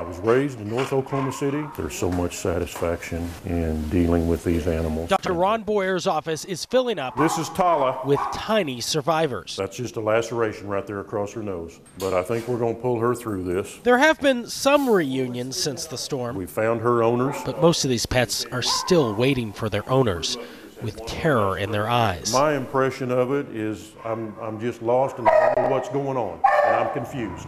I was raised in North Oklahoma City. There's so much satisfaction in dealing with these animals. Dr. Ron Boyer's office is filling up This is Tala. with tiny survivors. That's just a laceration right there across her nose. But I think we're going to pull her through this. There have been some reunions since the storm, We found her owners. but most of these pets are still waiting for their owners with terror in their eyes. My impression of it is I'm, I'm just lost and I don't know what's going on, and I'm confused.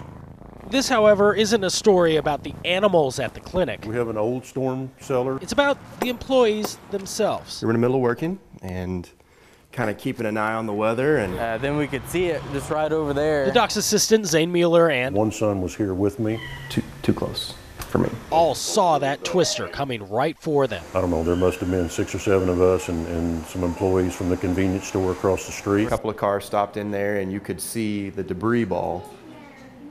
This, however, isn't a story about the animals at the clinic. We have an old storm cellar. It's about the employees themselves. We're in the middle of working and kind of keeping an eye on the weather and Uh, then we could see it just right over there. The doc's assistant, Zane Mueller, and One son was here with me. too, too close for me. all saw that twister coming right for them. I don't know, there must have been six or seven of us and, and some employees from the convenience store across the street. A couple of cars stopped in there and you could see the debris ball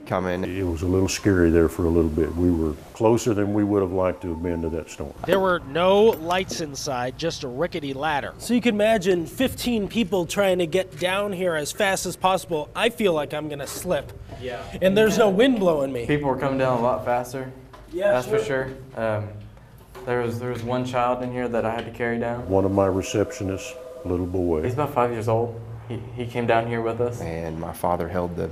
coming. It was a little scary there for a little bit. We were closer than we would have liked to have been to that storm. There were no lights inside, just a rickety ladder. So you can imagine 15 people trying to get down here as fast as possible. I feel like I'm gonna slip. Yeah. And there's no wind blowing me. People were coming down a lot faster. Yeah, that's for sure. Um, there was there was one child in here that I had to carry down. One of my receptionists, little boy, He's about five years old. He, he came down here with us. And my father held the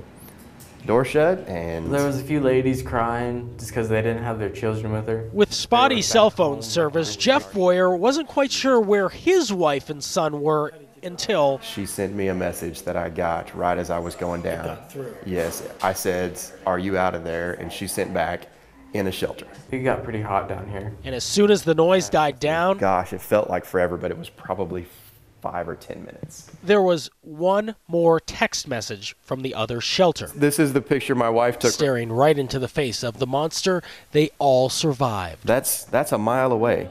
door shut and There was a few ladies crying just because they didn't have their children with her. With spotty cell phone service, Jeff Boyer wasn't quite sure where his wife and son were until she sent me a message that I got right as I was going down. Yes, I said, "Are you out of there?" And she sent back in a shelter. It got pretty hot down here. And as soon as the noise died down, Gosh, it felt like forever, but it was probably 5 or 10 minutes. there was one more text message from the other shelter. This is the picture my wife took. Staring right into the face of the monster, they all survived. That's that's a mile away.